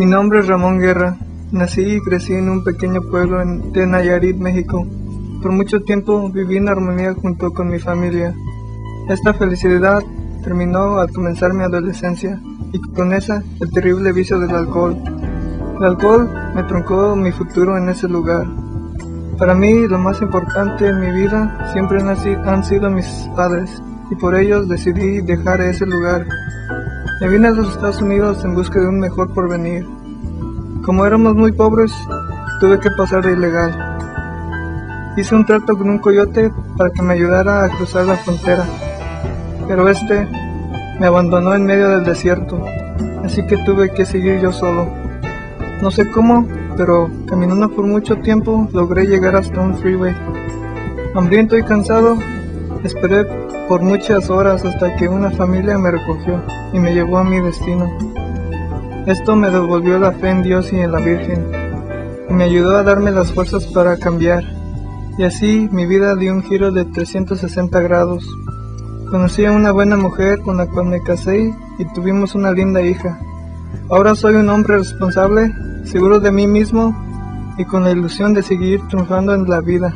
Mi nombre es Ramón Guerra. Nací y crecí en un pequeño pueblo de Nayarit, México. Por mucho tiempo viví en armonía junto con mi familia. Esta felicidad terminó al comenzar mi adolescencia y con esa el terrible vicio del alcohol. El alcohol me truncó mi futuro en ese lugar. Para mí lo más importante en mi vida siempre han si- han sido mis padres y por ellos decidí dejar ese lugar. Me vine a los Estados Unidos en busca de un mejor porvenir. Como éramos muy pobres, tuve que pasar de ilegal. Hice un trato con un coyote para que me ayudara a cruzar la frontera, pero este me abandonó en medio del desierto, así que tuve que seguir yo solo. No sé cómo, pero caminando por mucho tiempo logré llegar hasta un freeway. Hambriento y cansado, esperé por muchas horas hasta que una familia me recogió y me llevó a mi destino. Esto me devolvió la fe en Dios y en la Virgen y me ayudó a darme las fuerzas para cambiar. Y así mi vida dio un giro de 360 grados. Conocí a una buena mujer con la cual me casé y tuvimos una linda hija. Ahora soy un hombre responsable, seguro de mí mismo y con la ilusión de seguir triunfando en la vida.